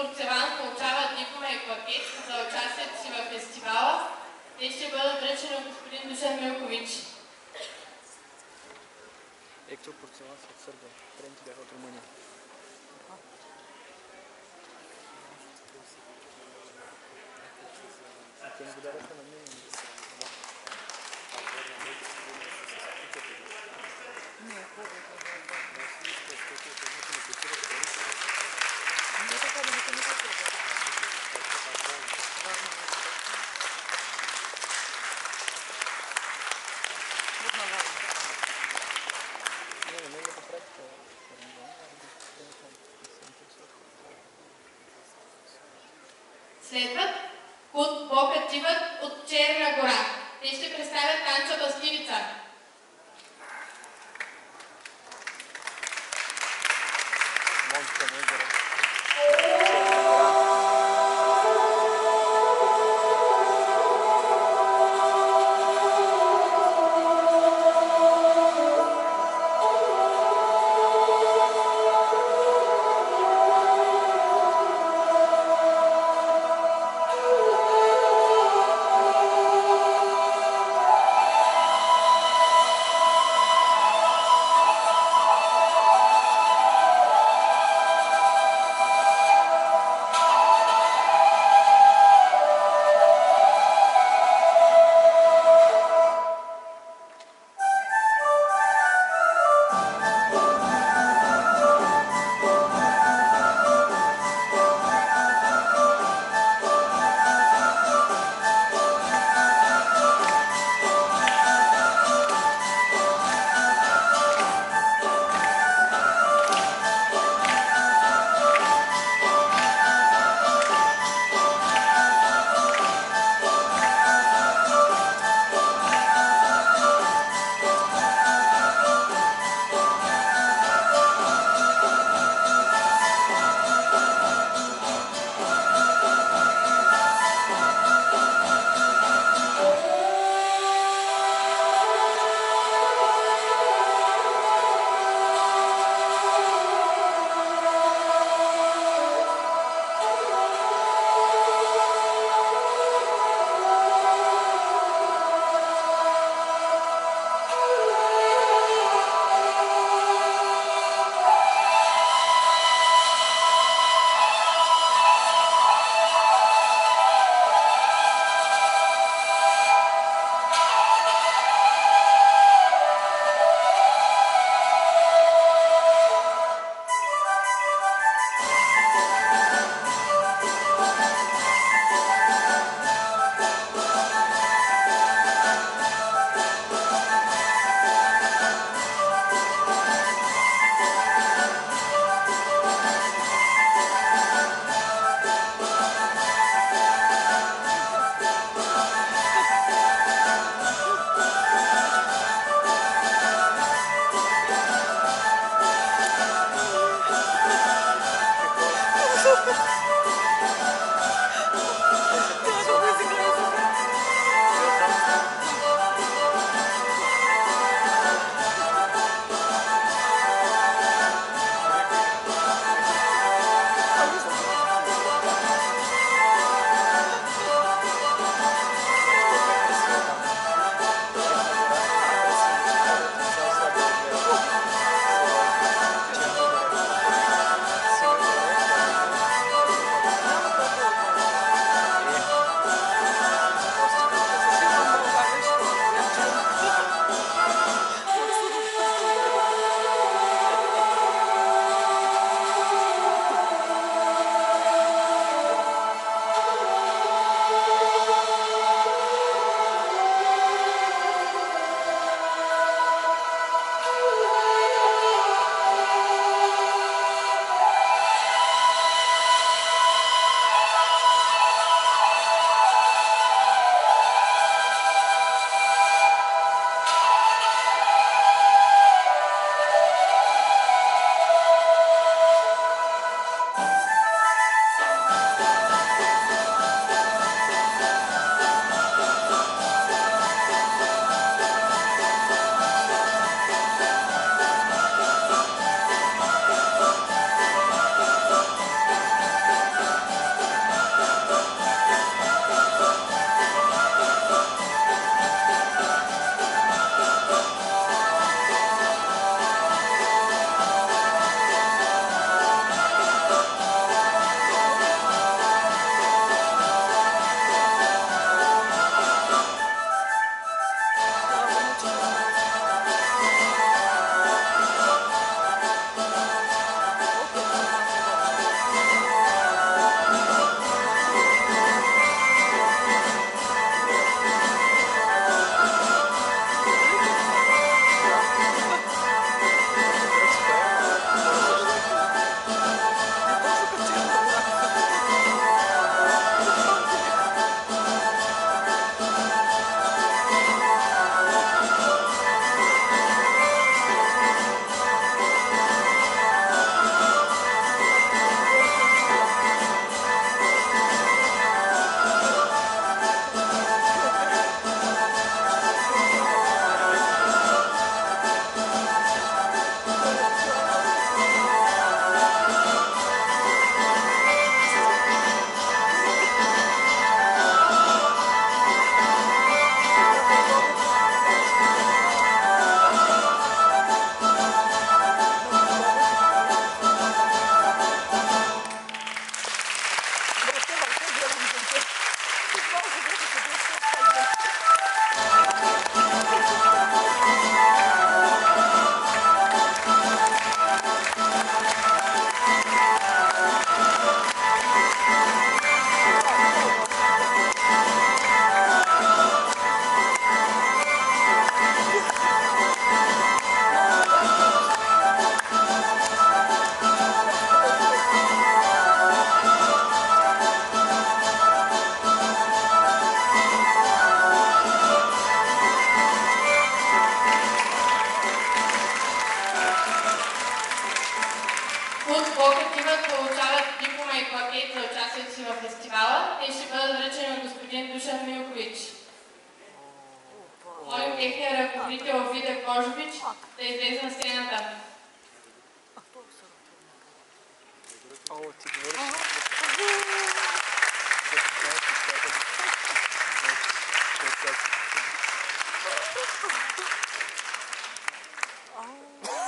Електропорцелан получават диплома и пакет за участието си в фестивала. Те ще бъдат връчени от господин Душан Милкович. Електропорцелан са от Сърбия. Предните бяха от Румъния. Те не го на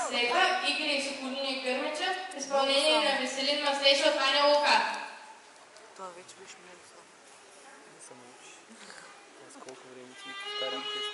Сега Игорь Соколини Гърмича в изпълнение на Веселин Маслеша от Ваня Лука. Това вече беше много само. Не съм Аз колко време ти повтарям текст.